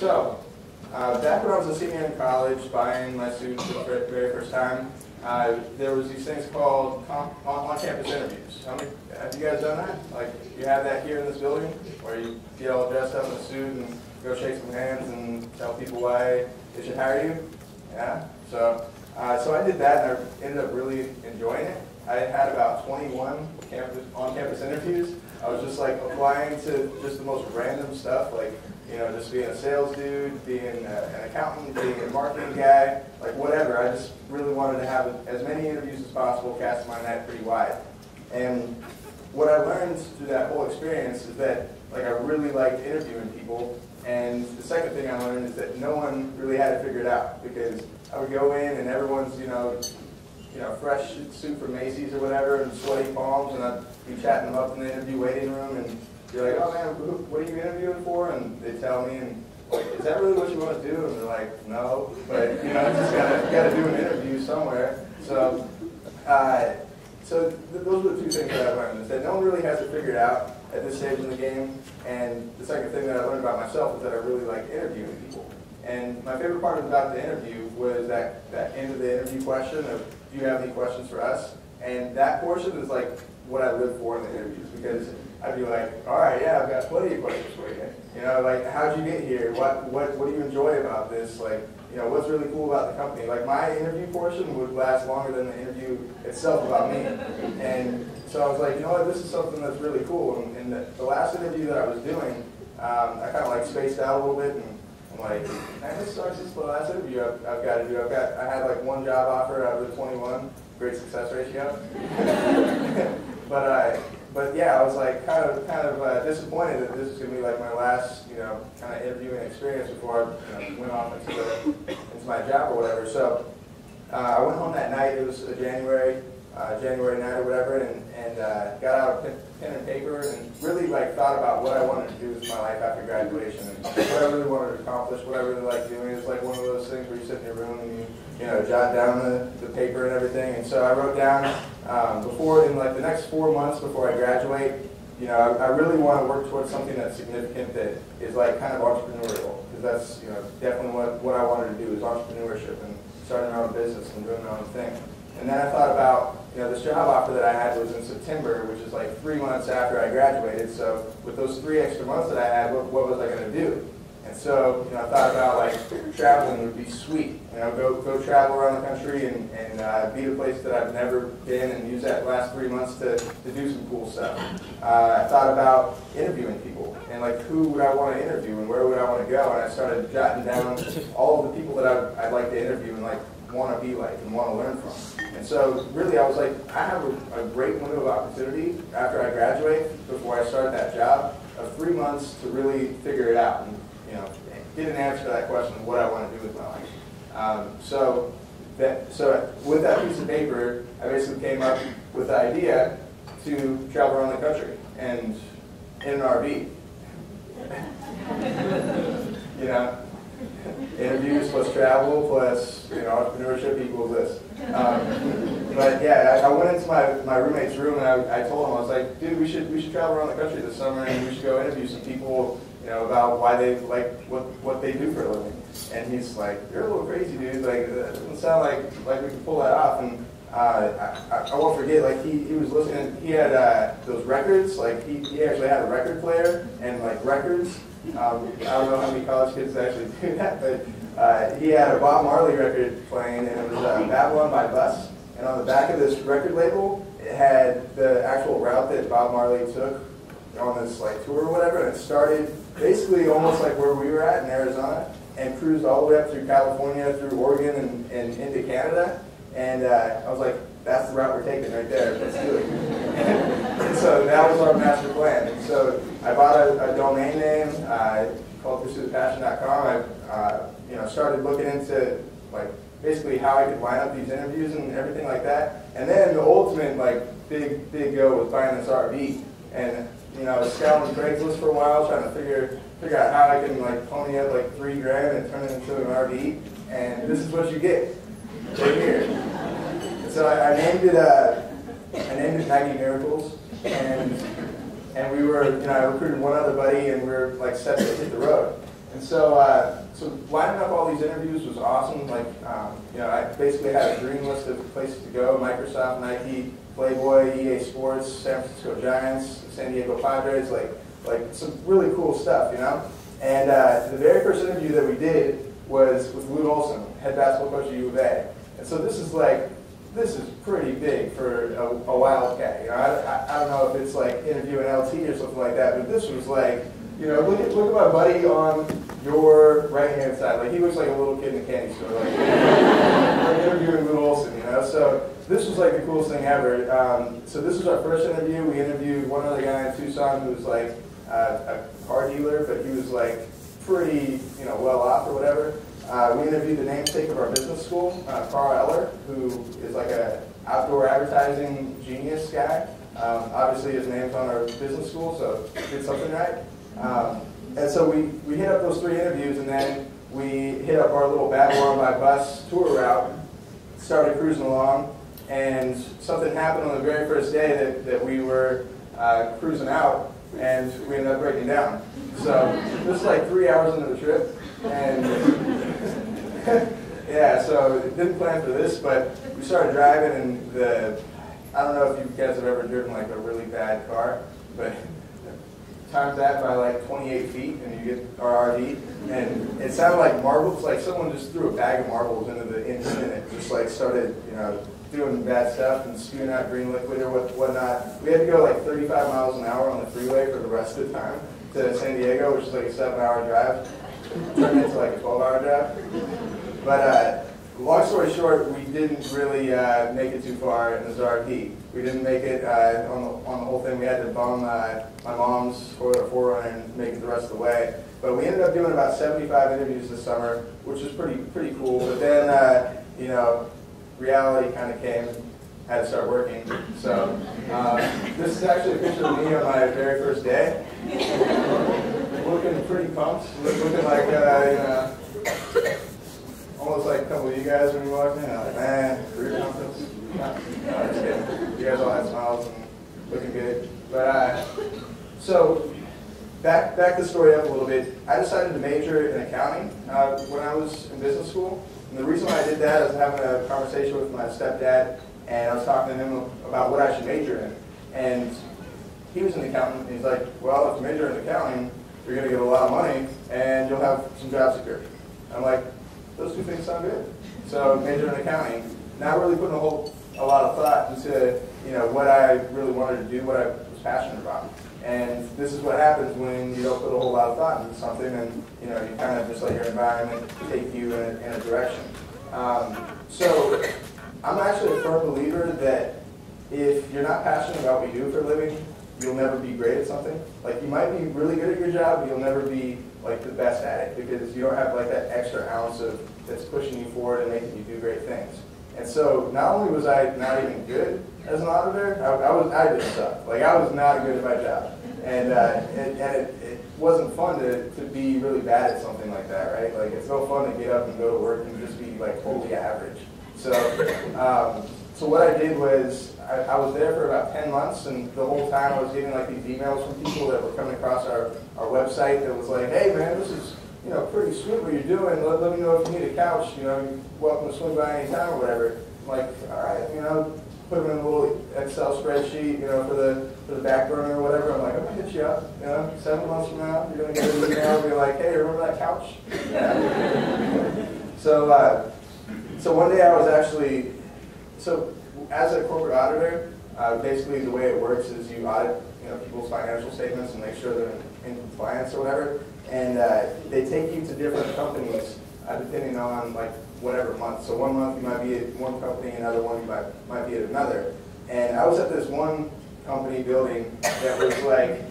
so, uh, back when I was a senior in college, buying my suit for the very first time, uh, there was these things called on-campus interviews. How many, have you guys done that? Like, you have that here in this building, where you get all dressed up in a suit and go shake some hands and tell people why they should hire you? Yeah? So, uh, so I did that, and I ended up really enjoying it. I had about 21 campus, on-campus interviews. I was just like applying to just the most random stuff, like you know, just being a sales dude, being a, an accountant, being a marketing guy, like whatever. I just really wanted to have as many interviews as possible, cast my net pretty wide. And what I learned through that whole experience is that like I really liked interviewing people. And the second thing I learned is that no one really had it figured out because I would go in and everyone's, you know, you know, fresh suit from Macy's or whatever and sweaty palms and I'd be chatting them up in the interview waiting room and you're like, oh man, who, what are you interviewing for? And they tell me, and like, is that really what you want to do? And they're like, no, but you know, just gotta gotta do an interview somewhere. So, uh, so th those are the two things that I learned: is that no one really has it figured out at this stage in the game. And the second thing that I learned about myself is that I really like interviewing people. And my favorite part about the interview was that that end of the interview question of, do you have any questions for us? And that portion is like what I live for in the interviews because I'd be like, all right, yeah, I've got plenty of questions for you. You know, like, how'd you get here? What, what, what do you enjoy about this? Like, you know, what's really cool about the company? Like, my interview portion would last longer than the interview itself about me. And so I was like, you know what, this is something that's really cool. And, and the, the last interview that I was doing, um, I kind of like spaced out a little bit and I'm like, man, this sucks. This is the last interview I've, I've got to do. I've got, I had like one job offer out of the 21, great success ratio. but I, but yeah, I was like kind of kind of uh, disappointed that this is gonna be like my last you know kind of interviewing experience before I you know, went off into the, into my job or whatever. So uh, I went home that night. It was a January uh, January night or whatever, and and uh, got out a pen, and paper and really like thought about what I wanted to do with my life after graduation and what I really wanted to accomplish, what I really like doing. It's like one of those things where you sit in your room and you you know jot down the, the paper and everything. And so I wrote down um, before, in like the next four months before I graduate, you know, I, I, really want to work towards something that's significant that is like kind of entrepreneurial, because that's, you know, definitely what, what I wanted to do is entrepreneurship and starting my own business and doing my own thing. And then I thought about, you know, this job offer that I had was in September, which is like three months after I graduated. So with those three extra months that I had, what, what was I going to do? And so, you know, I thought about like traveling would be sweet. You know, go go travel around the country and, and uh, be to places that I've never been and use that last three months to, to do some cool stuff. Uh, I thought about interviewing people and like who would I want to interview and where would I want to go. And I started jotting down all of the people that I'd, I'd like to interview and like want to be like and want to learn from. And so really I was like, I have a, a great window of opportunity after I graduate, before I start that job, of three months to really figure it out. And, you know, get an answer to that question of what I want to do with my life. Um, so, that, so with that piece of paper, I basically came up with the idea to travel around the country and in an RV. you know, interviews plus travel plus you know entrepreneurship equals this. Um, but yeah, I, I, went into my, my roommate's room and I, I told him I was like, dude, we should we should travel around the country this summer and we should go interview some people you know, about why they like what what they do for a living. And he's like, "You're a little crazy, dude. Like, that doesn't sound like like we can pull that off." And uh, I, I, won't forget, like he, he was listening. He had uh, those records. Like he, he actually had a record player and like records. Um, I don't know how many college kids actually do that, but uh, he had a Bob Marley record playing, and it was uh, Babylon by Bus. And on the back of this record label, it had the actual route that Bob Marley took on this like tour or whatever. And it started basically almost like where we were at in Arizona and cruised all the way up through California, through Oregon, and, and into Canada. And uh, I was like, that's the route we're taking right there. Let's do it. and so that was our master plan. And so I bought a, a domain name uh, called pursuethepassion.com. I uh, you know, started looking into like basically how I could line up these interviews and everything like that. And then the ultimate like big, big go was buying this RV. And you know, I was scouting Craigslist for a while, trying to figure figure out how I can like pony up like three grand and turn it into an RV. And this is what you get right here. So I, I named it uh, I named it Maggie Miracles, and and we were you know I recruited one other buddy, and we were like set to hit the road. And so, uh, so lining up all these interviews was awesome. Like, um, you know, I basically had a dream list of places to go: Microsoft, Nike, Playboy, EA Sports, San Francisco Giants, San Diego Padres. Like, like some really cool stuff, you know. And uh, the very first interview that we did was with Lute Olson, head basketball coach at U of A. And so this is like, this is pretty big for a, a wildcat. You know, I, I, don't know if it's like interviewing LT or something like that, but this was like, you know, look at, look at my buddy on your right hand side. Like he looks like a little kid in a candy store, like, like interviewing Lute Olson, you know. So this was like the coolest thing ever. Um, so this was our first interview. We interviewed one other guy in Tucson who was like uh, a car dealer, but he was like pretty, you know, well off or whatever. Uh, we interviewed the namesake of our business school, uh, Karl Eller, who is like an outdoor advertising genius guy. Um, obviously, his name's on our business school, so did something right. Um, and so we, we hit up those three interviews, and then we hit up our little Babylon by bus tour route, started cruising along, and something happened on the very first day that, that we were uh, cruising out, and we ended up breaking down. So this is like three hours into the trip, and yeah, so didn't plan for this, but we started driving, and the I don't know if you guys have ever driven like a really bad car, but times that by like 28 feet, and you get RRD, and it sounded like marbles, like someone just threw a bag of marbles into the engine, and it just like started, you know, doing bad stuff and spewing out green liquid or what, whatnot. We had to go like 35 miles an hour on the freeway for the rest of the time to San Diego, which is like a seven-hour drive. Turned into like a 12-hour drive. But uh, long story short, we didn't really uh, make it too far in the RV. We didn't make it uh, on, the, on the whole thing. We had to bum uh, my mom's Toyota 4Runner and make it the rest of the way. But we ended up doing about 75 interviews this summer, which was pretty pretty cool. But then, uh, you know, reality kind of came had to start working. So um, this is actually a picture of me on my very first day. looking pretty pumped, looking like, uh, you know, almost like a couple of you guys when you walked in. I'm like, man, career conference. You guys all had smiles and looking good. But uh, so back back the story up a little bit. I decided to major in accounting uh, when I was in business school. And the reason why I did that, I was having a conversation with my stepdad, and I was talking to him about what I should major in. And he was an accountant, and he's like, well, if you major in accounting, you're going to get a lot of money, and you'll have some job security. I'm like, those two things sound good. So major in accounting, not really putting a whole a lot of thought into you know what I really wanted to do, what I was passionate about. And this is what happens when you don't put a whole lot of thought into something, and you know you kind of just let your environment take you in a, in a direction. Um, so I'm actually a firm believer that if you're not passionate about what you do for a living, you'll never be great at something. Like you might be really good at your job, but you'll never be like the best at it because you don't have like that extra ounce of that's pushing you forward and making you do great things. And so not only was I not even good as an auditor, I, I was I just sucked. Like I was not good at my job, and uh, and, and it, it wasn't fun to, to be really bad at something like that, right? Like it's no fun to get up and go to work and just be like totally average. So um, so what I did was I, I, was there for about 10 months, and the whole time I was getting like these emails from people that were coming across our, our website that was like, hey man, this is you know pretty sweet what you're doing. Let, let me know if you need a couch. You know, you're welcome to swing by anytime or whatever. I'm like, all right, you know, put them in a little Excel spreadsheet, you know, for the for the back burner or whatever. I'm like, I'm gonna hit you up. You know, seven months from now, you're gonna get an email and be like, hey, remember that couch? Yeah. so, uh, so one day I was actually, so as a corporate auditor, uh, basically, the way it works is you audit you know, people's financial statements and make sure they're in, compliance or whatever. And uh, they take you to different companies uh, depending on like whatever month. So one month you might be at one company, another one you might, might be at another. And I was at this one company building that was like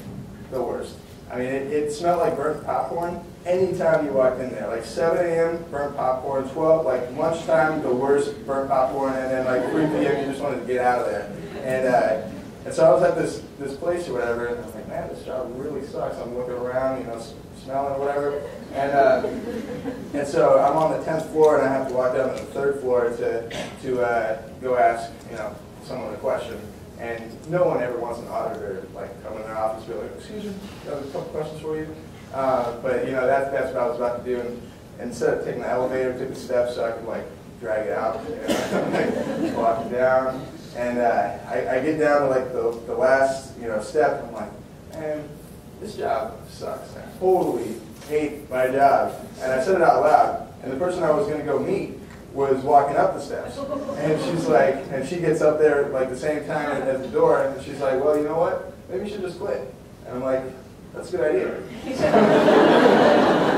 the worst. I mean, it, it smelled like burnt popcorn anytime you walked in there. Like 7 a.m., burnt popcorn, 12, like lunchtime, the worst burnt popcorn, and then like 3 p.m., you just wanted to get out of there. And, uh, and so I was at this, this place or whatever, and I was like, man, this job really sucks. I'm looking around, you know, smelling whatever. And, uh, and so I'm on the 10th floor, and I have to walk down to the third floor to, to uh, go ask, you know, someone a question. And no one ever wants an auditor like come in their office and be like, excuse me, I have a couple questions for you. Uh, but you know, that's, that's what I was about to do. And instead of taking the elevator, took the steps so I could like drag it out, and, like, walk it down. And uh, I, I get down to like the, the last, you know, step, I'm like, man, this job sucks. I totally hate my job. And I said it out loud. And the person I was going to go meet was walking up the steps. And she's like, and she gets up there like the same time as the door, and she's like, well, you know what? Maybe you should just quit. And I'm like, that's a good idea.